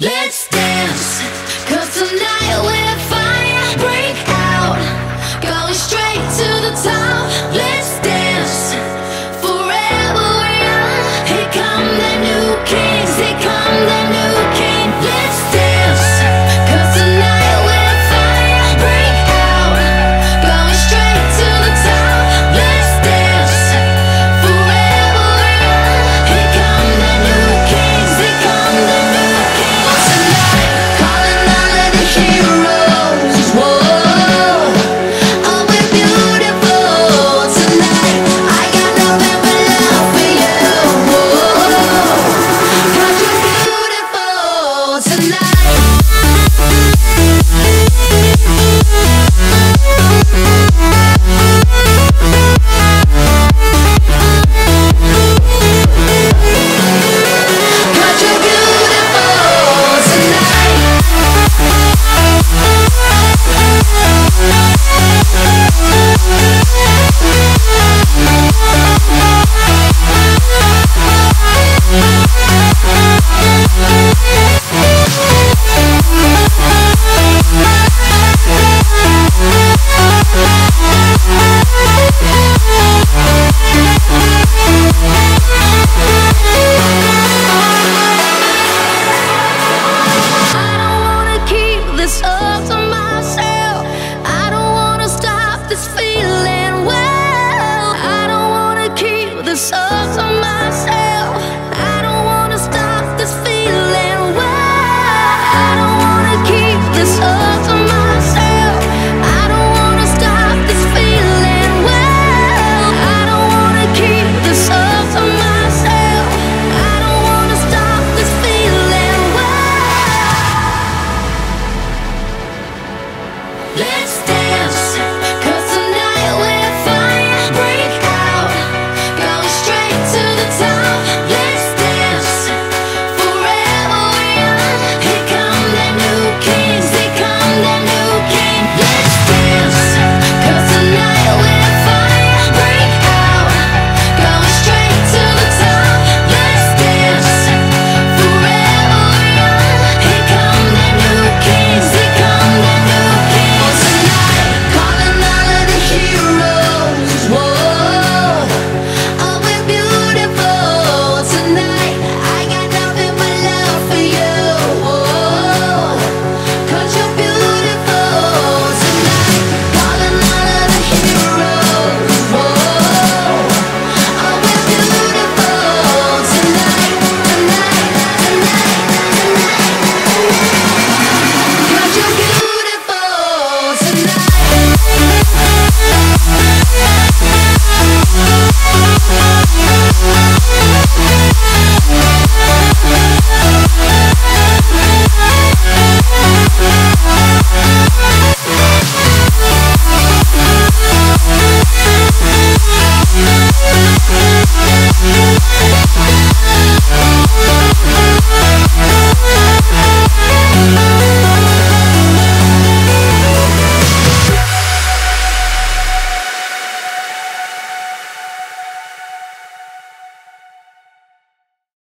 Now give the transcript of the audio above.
Let's